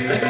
Amen.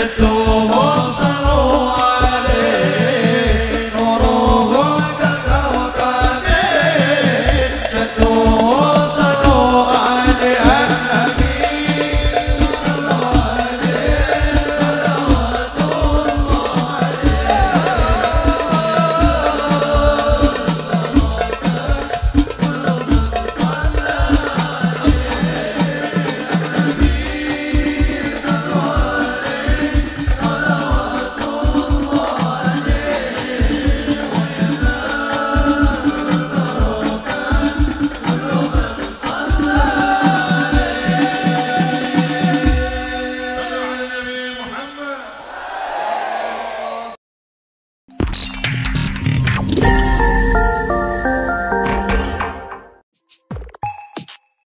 Chet